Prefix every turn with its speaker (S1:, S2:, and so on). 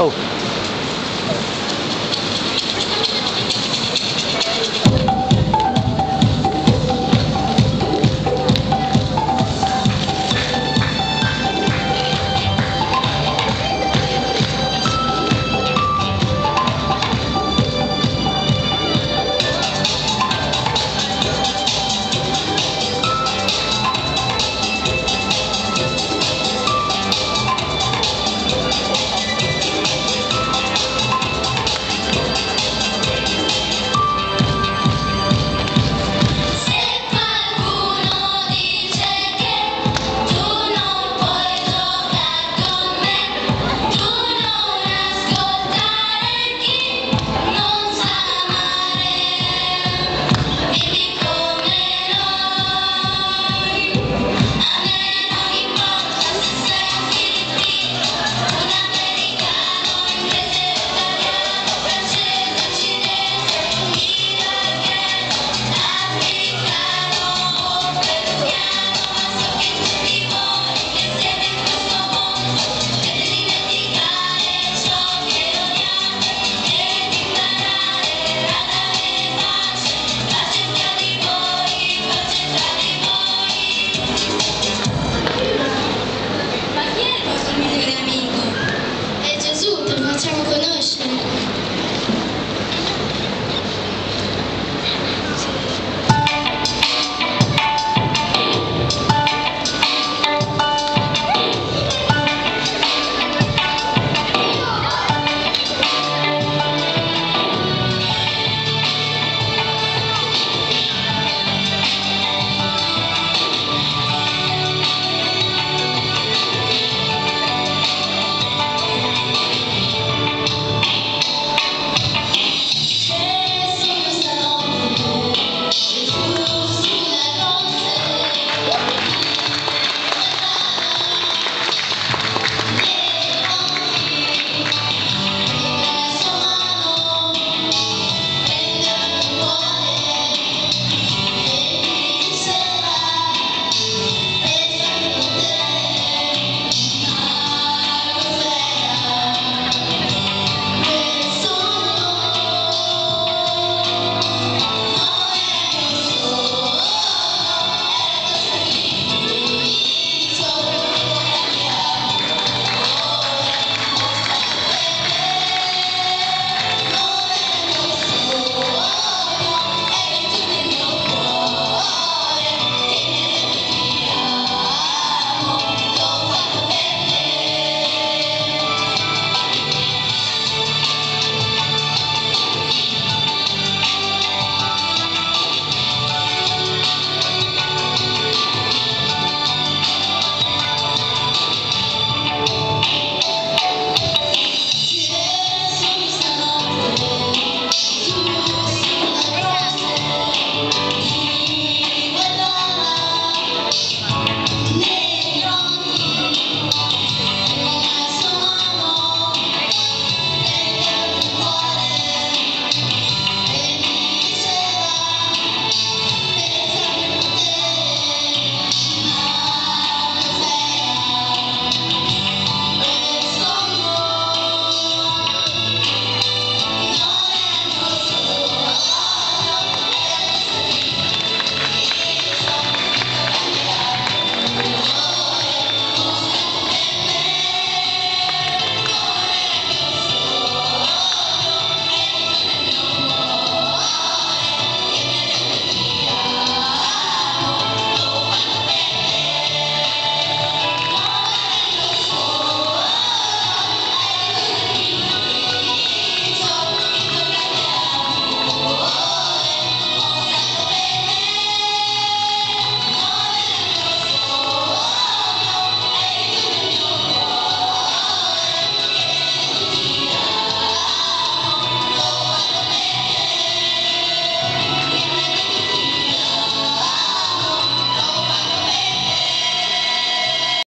S1: Oh.